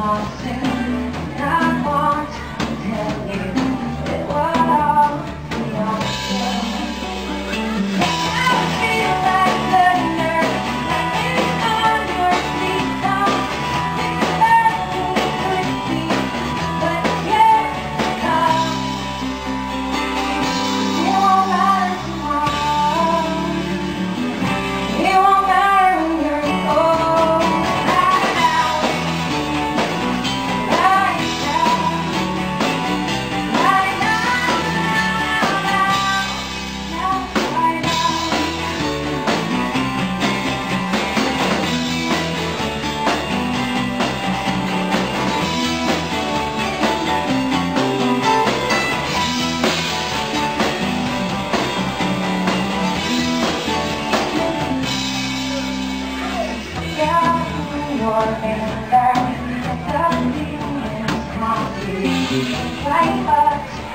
waltzing warming back, the feeling is